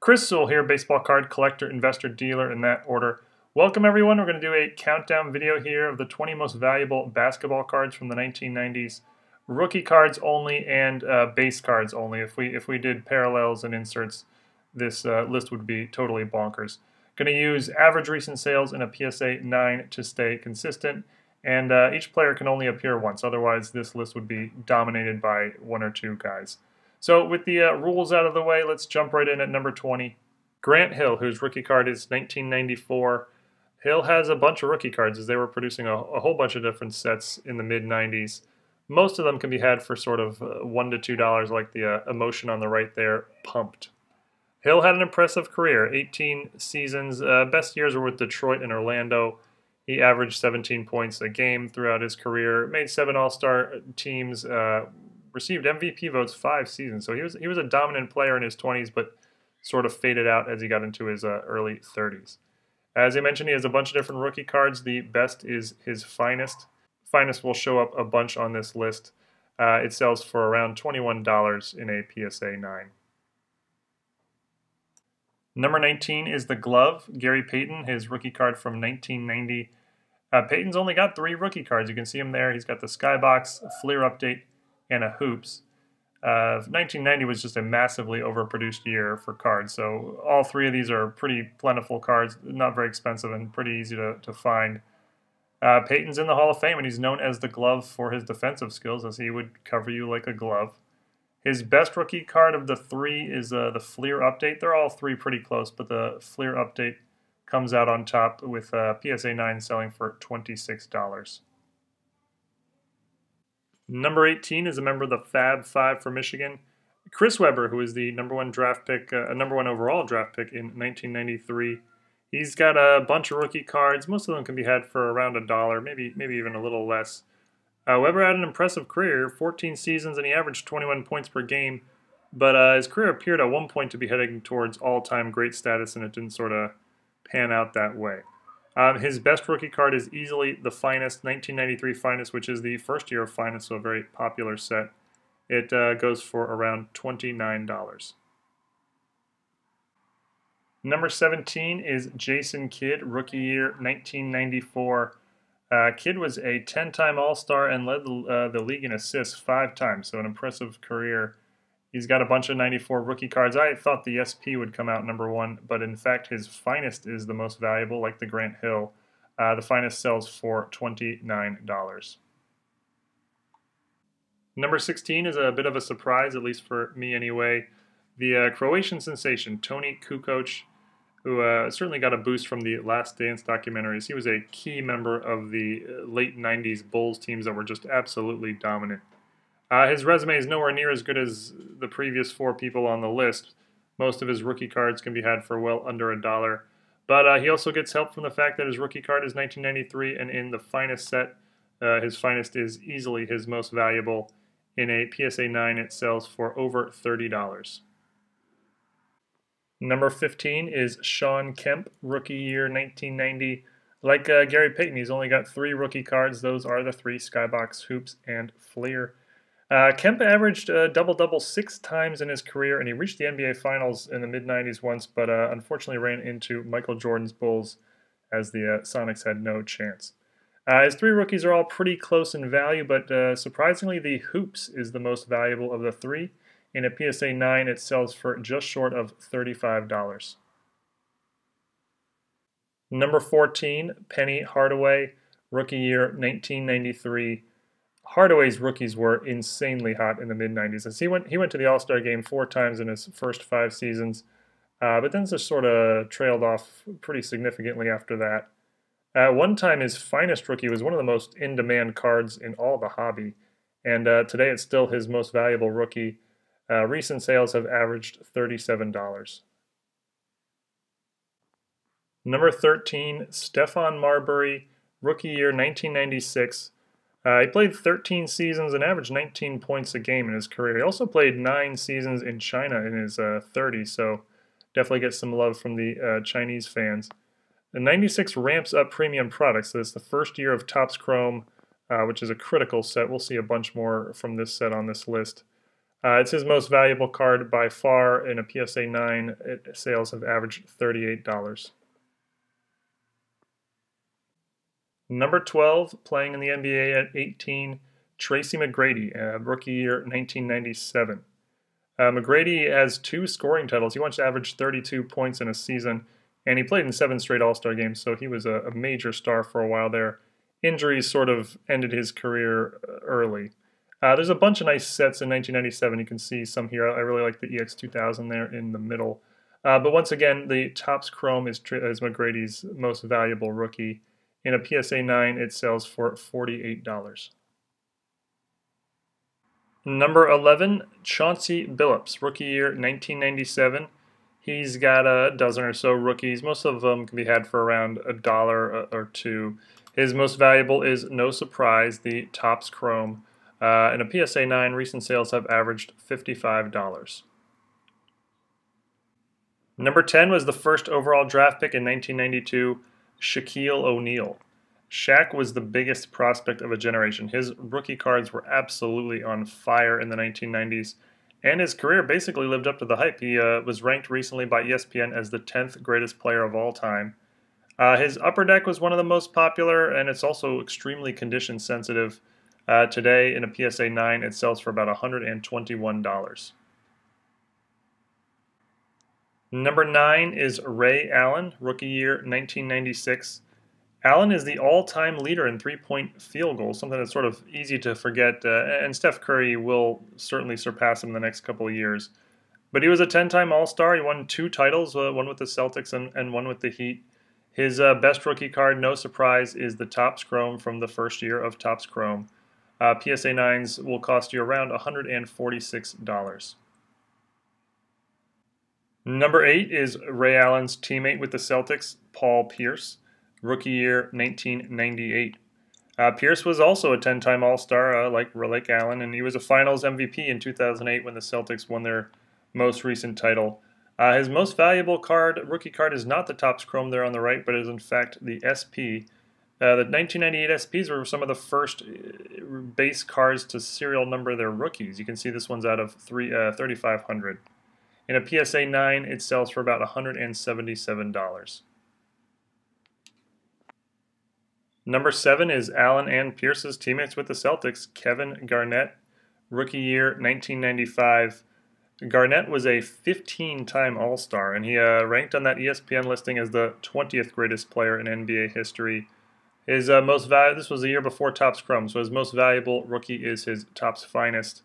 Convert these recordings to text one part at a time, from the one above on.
Chris Sewall here, baseball card collector, investor, dealer, in that order. Welcome everyone. We're going to do a countdown video here of the 20 most valuable basketball cards from the 1990s. Rookie cards only and uh, base cards only. If we if we did parallels and inserts, this uh, list would be totally bonkers. Going to use average recent sales in a PSA 9 to stay consistent, and uh, each player can only appear once. Otherwise, this list would be dominated by one or two guys. So with the uh, rules out of the way, let's jump right in at number 20. Grant Hill, whose rookie card is 1994. Hill has a bunch of rookie cards as they were producing a, a whole bunch of different sets in the mid 90s. Most of them can be had for sort of uh, one to two dollars, like the uh, emotion on the right there, pumped. Hill had an impressive career, 18 seasons. Uh, best years were with Detroit and Orlando. He averaged 17 points a game throughout his career, made seven All Star teams, uh, received MVP votes five seasons. So he was he was a dominant player in his 20s, but sort of faded out as he got into his uh, early 30s. As I mentioned, he has a bunch of different rookie cards. The best is his finest. Finest will show up a bunch on this list. Uh, it sells for around $21 in a PSA 9. Number 19 is the glove, Gary Payton, his rookie card from 1990. Uh, Payton's only got three rookie cards. You can see him there. He's got the Skybox, Fleer Update, and a Hoops. Uh, 1990 was just a massively overproduced year for cards, so all three of these are pretty plentiful cards, not very expensive, and pretty easy to, to find. Uh, Payton's in the Hall of Fame, and he's known as the glove for his defensive skills, as he would cover you like a glove. His best rookie card of the three is uh, the Fleer Update. They're all three pretty close, but the Fleer Update comes out on top with uh, PSA 9 selling for $26. Number 18 is a member of the Fab Five for Michigan. Chris Webber, who is the number one draft pick, uh, number one overall draft pick in 1993. He's got a bunch of rookie cards. Most of them can be had for around a dollar, maybe maybe even a little less. Uh, Webber had an impressive career, 14 seasons, and he averaged 21 points per game. But uh, his career appeared at one point to be heading towards all-time great status, and it didn't sort of pan out that way. Um, his best rookie card is easily the finest, 1993 finest, which is the first year of finest, so a very popular set. It uh, goes for around $29. Number 17 is Jason Kidd, rookie year 1994. Uh, Kidd was a 10 time All Star and led the, uh, the league in assists five times, so an impressive career. He's got a bunch of 94 rookie cards. I thought the SP would come out number one, but in fact, his finest is the most valuable, like the Grant Hill. Uh, the finest sells for $29. Number 16 is a bit of a surprise, at least for me anyway. The uh, Croatian sensation, Toni Kukoc, who uh, certainly got a boost from the Last Dance documentaries. He was a key member of the uh, late 90s Bulls teams that were just absolutely dominant. Uh, his resume is nowhere near as good as the previous four people on the list. Most of his rookie cards can be had for well under a dollar. But uh, he also gets help from the fact that his rookie card is 1993, and in the finest set, uh, his finest is easily his most valuable. In a PSA 9, it sells for over $30. Number 15 is Shawn Kemp, rookie year 1990. Like uh, Gary Payton, he's only got three rookie cards. Those are the three Skybox, Hoops, and Fleer. Uh, Kemp averaged a double double six times in his career, and he reached the NBA Finals in the mid 90s once, but uh, unfortunately ran into Michael Jordan's Bulls as the uh, Sonics had no chance. Uh, his three rookies are all pretty close in value, but uh, surprisingly, the Hoops is the most valuable of the three. In a PSA 9, it sells for just short of $35. Number 14, Penny Hardaway, rookie year 1993. Hardaway's rookies were insanely hot in the mid 90s. As he went, he went to the All Star game four times in his first five seasons, uh, but then just sort of trailed off pretty significantly after that. At one time, his finest rookie was one of the most in demand cards in all the hobby, and uh, today it's still his most valuable rookie. Uh, recent sales have averaged $37. Number 13, Stephon Marbury, rookie year 1996. Uh, he played 13 seasons and averaged 19 points a game in his career. He also played nine seasons in China in his uh, 30s, so definitely gets some love from the uh, Chinese fans. The 96 ramps up premium products, so it's the first year of Topps Chrome, uh, which is a critical set. We'll see a bunch more from this set on this list. Uh, it's his most valuable card by far. In a PSA 9, it, sales have averaged $38. Number 12, playing in the NBA at 18, Tracy McGrady, uh, rookie year 1997. Uh, McGrady has two scoring titles. He once averaged 32 points in a season, and he played in seven straight All Star games, so he was a, a major star for a while there. Injuries sort of ended his career uh, early. Uh, there's a bunch of nice sets in 1997. You can see some here. I really like the EX2000 there in the middle. Uh, but once again, the Topps Chrome is, is McGrady's most valuable rookie. In a PSA 9, it sells for $48. Number 11, Chauncey Billups, rookie year 1997. He's got a dozen or so rookies. Most of them can be had for around a dollar or two. His most valuable is No Surprise, the Topps Chrome. Uh, in a PSA 9, recent sales have averaged $55. Number 10 was the first overall draft pick in 1992, Shaquille O'Neal. Shaq was the biggest prospect of a generation. His rookie cards were absolutely on fire in the 1990s, and his career basically lived up to the hype. He uh, was ranked recently by ESPN as the 10th greatest player of all time. Uh, his upper deck was one of the most popular, and it's also extremely condition sensitive. Uh, today, in a PSA 9, it sells for about $121. Number 9 is Ray Allen, rookie year 1996. Allen is the all-time leader in three-point field goals, something that's sort of easy to forget, uh, and Steph Curry will certainly surpass him in the next couple of years. But he was a 10-time All-Star. He won two titles, uh, one with the Celtics and, and one with the Heat. His uh, best rookie card, no surprise, is the Topps Chrome from the first year of Topps Chrome. Uh, PSA 9s will cost you around $146. Number 8 is Ray Allen's teammate with the Celtics, Paul Pierce rookie year 1998. Uh, Pierce was also a 10 time All Star, uh, like, like Allen, and he was a finals MVP in 2008 when the Celtics won their most recent title. Uh, his most valuable card, rookie card, is not the Topps Chrome there on the right, but is in fact the SP. Uh, the 1998 SPs were some of the first uh, base cards to serial number their rookies. You can see this one's out of three, uh, 3,500. In a PSA 9, it sells for about $177. Number seven is Allen and Pierce's teammates with the Celtics, Kevin Garnett, rookie year 1995. Garnett was a 15-time All-Star, and he uh, ranked on that ESPN listing as the 20th greatest player in NBA history. His uh, most valuable, this was the year before Topps Chrome, so his most valuable rookie is his Topps Finest.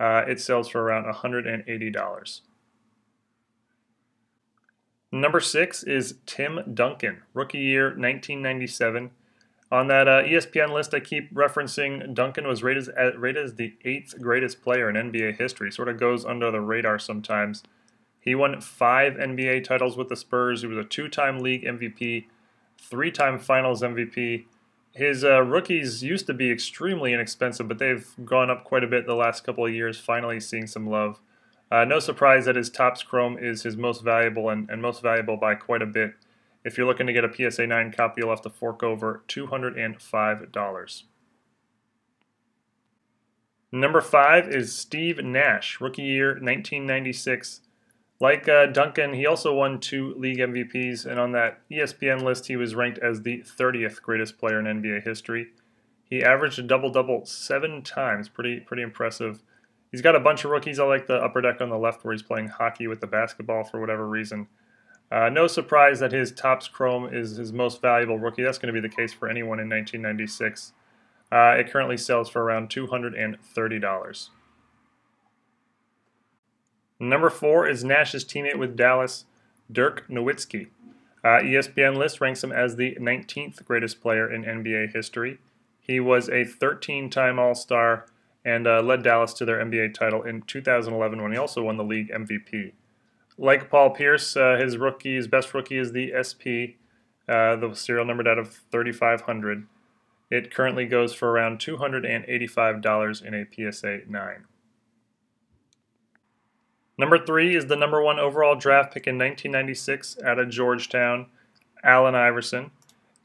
Uh, it sells for around $180. Number six is Tim Duncan, rookie year 1997. On that uh, ESPN list I keep referencing, Duncan was rated as, rated as the eighth greatest player in NBA history. Sort of goes under the radar sometimes. He won five NBA titles with the Spurs. He was a two-time league MVP, three-time Finals MVP. His uh, rookies used to be extremely inexpensive, but they've gone up quite a bit the last couple of years. Finally, seeing some love. Uh, no surprise that his Topps Chrome is his most valuable and, and most valuable by quite a bit. If you're looking to get a PSA 9 copy, you'll have to fork over $205. Number five is Steve Nash, rookie year 1996. Like uh, Duncan, he also won two league MVPs, and on that ESPN list, he was ranked as the 30th greatest player in NBA history. He averaged a double double seven times, pretty pretty impressive. He's got a bunch of rookies. I like the upper deck on the left where he's playing hockey with the basketball for whatever reason. Uh, no surprise that his Topps Chrome is his most valuable rookie. That's going to be the case for anyone in 1996. Uh, it currently sells for around $230. Number four is Nash's teammate with Dallas, Dirk Nowitzki. Uh, ESPN list ranks him as the 19th greatest player in NBA history. He was a 13 time All Star and uh, led Dallas to their NBA title in 2011 when he also won the league MVP like Paul Pierce, uh, his rookie, his best rookie is the SP, uh, the serial numbered out of 3,500. It currently goes for around $285 in a PSA 9. Number three is the number one overall draft pick in 1996 out of Georgetown, Allen Iverson.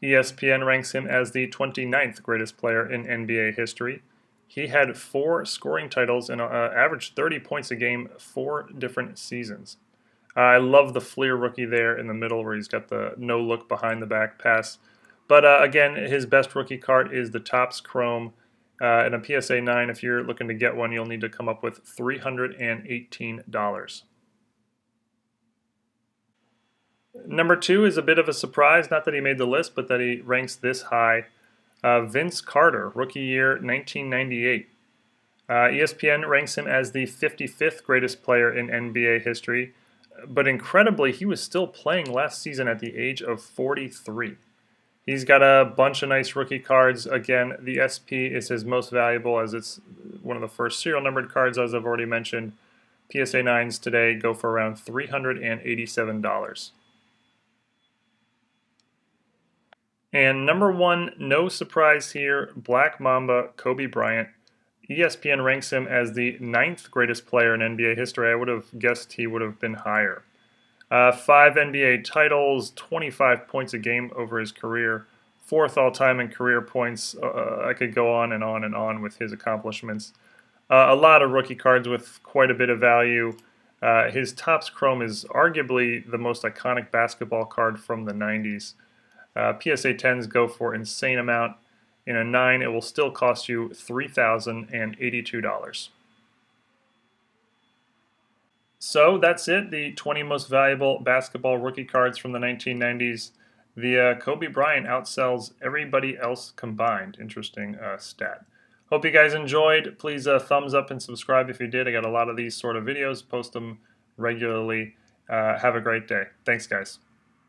ESPN ranks him as the 29th greatest player in NBA history. He had four scoring titles and uh, averaged 30 points a game four different seasons. Uh, I love the Fleer rookie there in the middle where he's got the no look behind the back pass. But uh, again, his best rookie card is the Topps Chrome. Uh, and a PSA 9, if you're looking to get one, you'll need to come up with $318. Number two is a bit of a surprise, not that he made the list, but that he ranks this high. Uh, Vince Carter, rookie year 1998. Uh, ESPN ranks him as the 55th greatest player in NBA history, but incredibly, he was still playing last season at the age of 43. He's got a bunch of nice rookie cards. Again, the SP is his most valuable as it's one of the first serial numbered cards, as I've already mentioned. PSA 9s today go for around $387. And number one, no surprise here, Black Mamba Kobe Bryant. ESPN ranks him as the ninth greatest player in NBA history. I would have guessed he would have been higher. Uh, five NBA titles, 25 points a game over his career, fourth all time in career points. Uh, uh, I could go on and on and on with his accomplishments. Uh, a lot of rookie cards with quite a bit of value. Uh, his Topps Chrome is arguably the most iconic basketball card from the 90s. Uh, PSA 10s go for insane amount. In a 9, it will still cost you $3,082. So that's it, the 20 most valuable basketball rookie cards from the 1990s. The uh, Kobe Bryant outsells everybody else combined. Interesting uh, stat. Hope you guys enjoyed. Please uh, thumbs up and subscribe if you did. I got a lot of these sort of videos, post them regularly. Uh, have a great day. Thanks, guys.